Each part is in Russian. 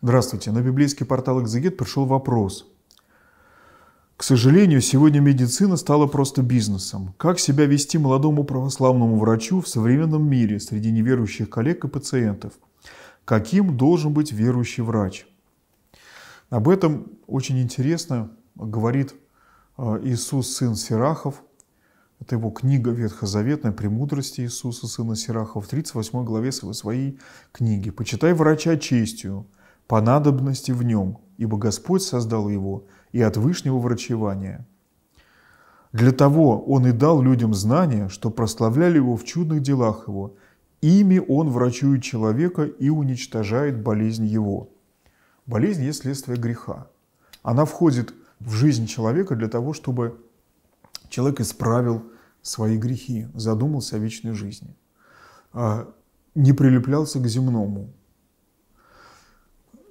Здравствуйте. На библейский портал «Экзегет» пришел вопрос. К сожалению, сегодня медицина стала просто бизнесом. Как себя вести молодому православному врачу в современном мире среди неверующих коллег и пациентов? Каким должен быть верующий врач? Об этом очень интересно говорит э, Иисус, сын Сирахов. Это его книга Ветхозаветная «Премудрости Иисуса, сына Сирахова» в 38 главе своей книги. «Почитай врача честью, по надобности в нем, ибо Господь создал его и от вышнего врачевания. Для того Он и дал людям знания, что прославляли Его в чудных делах Его. Ими Он врачует человека и уничтожает болезнь его. Болезнь есть следствие греха. Она входит в жизнь человека для того, чтобы человек исправил свои грехи, задумался о вечной жизни, а, не прилеплялся к земному,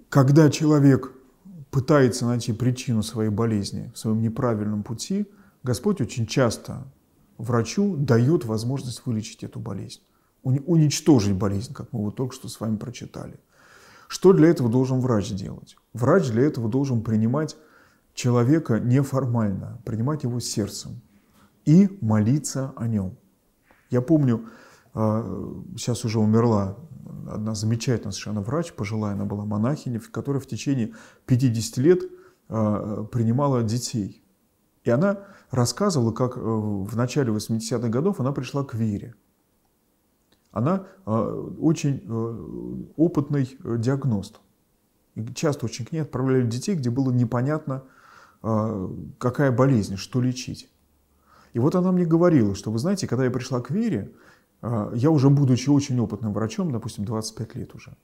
когда человек пытается найти причину своей болезни в своем неправильном пути, Господь очень часто врачу дает возможность вылечить эту болезнь, уничтожить болезнь, как мы вот только что с вами прочитали. Что для этого должен врач делать? Врач для этого должен принимать человека неформально, принимать его сердцем и молиться о нем. Я помню, а, сейчас уже умерла одна замечательная совершенно врач, пожилая она была монахиня, которая в течение 50 лет а, принимала детей. И она рассказывала, как э, в начале 80-х годов она пришла к вере. Она а, очень э, опытный э, диагност. И часто очень к ней отправляли детей, где было непонятно, какая болезнь, что лечить. И вот она мне говорила, что, вы знаете, когда я пришла к вере, я уже будучи очень опытным врачом, допустим, 25 лет уже,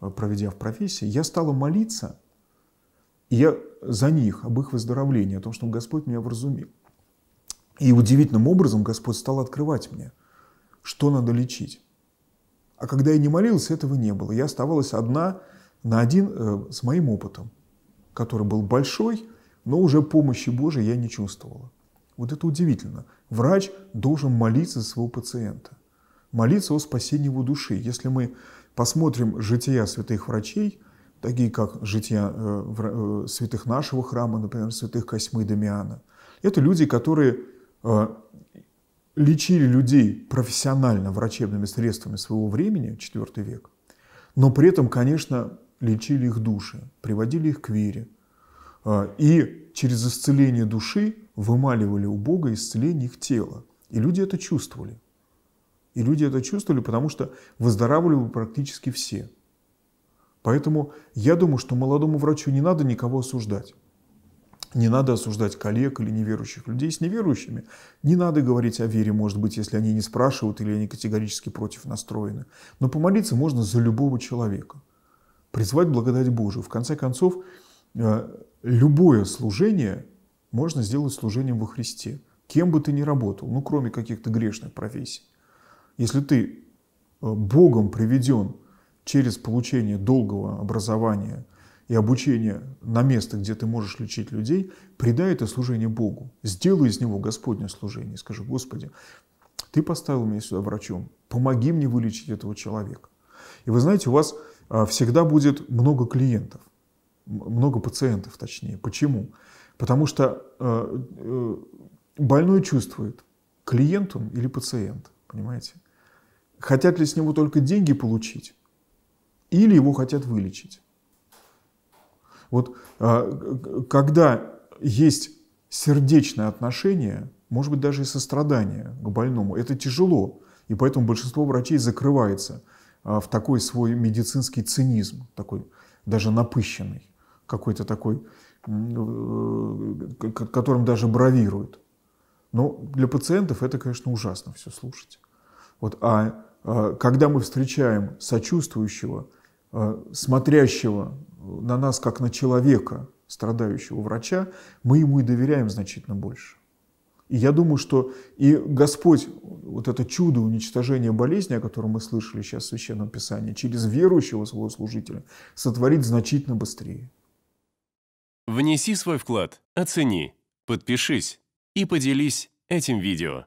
а, проведя в профессии, я стала молиться, и я за них, об их выздоровлении, о том, что Господь меня вразумил. И удивительным образом Господь стал открывать мне, что надо лечить. А когда я не молился, этого не было. Я оставалась одна на один э, с моим опытом, который был большой, но уже помощи Божией я не чувствовала. Вот это удивительно. Врач должен молиться за своего пациента молиться о спасении его души. Если мы посмотрим жития святых врачей, такие как жития э, э, святых нашего храма, например, святых Косьмы и Дамиана, это люди, которые э, лечили людей профессионально врачебными средствами своего времени, IV век, но при этом, конечно, лечили их души, приводили их к вере. И через исцеление души вымаливали у Бога исцеление их тела. И люди это чувствовали. И люди это чувствовали, потому что выздоравливали практически все. Поэтому я думаю, что молодому врачу не надо никого осуждать. Не надо осуждать коллег или неверующих людей с неверующими. Не надо говорить о вере, может быть, если они не спрашивают или они категорически против настроены. Но помолиться можно за любого человека. Призвать благодать Божию. В конце концов, э, любое служение можно сделать служением во Христе. Кем бы ты ни работал, ну кроме каких-то грешных профессий. Если ты э, Богом приведен через получение долгого образования и обучения на место, где ты можешь лечить людей, предай это служение Богу. Сделай из него Господне служение. Скажи, Господи, ты поставил меня сюда врачом, помоги мне вылечить этого человека. И вы знаете, у вас э, всегда будет много клиентов, много пациентов точнее. Почему? Потому что э, больной чувствует, клиент он или пациент, понимаете? Хотят ли с него только деньги получить? Или его хотят вылечить? Вот а, когда есть сердечное отношение, может быть даже и сострадание к больному, это тяжело. И поэтому большинство врачей закрывается а, в такой свой медицинский цинизм, такой даже напыщенный, какой-то такой, э, которым даже бравируют. Но для пациентов это, конечно, ужасно все слушать. Вот, а когда мы встречаем сочувствующего, а, смотрящего на нас как на человека, страдающего врача, мы ему и доверяем значительно больше. И я думаю, что и Господь, вот это чудо уничтожения болезни, о котором мы слышали сейчас в Священном Писании, через верующего своего служителя, сотворит значительно быстрее. Внеси свой вклад, оцени, подпишись и поделись этим видео.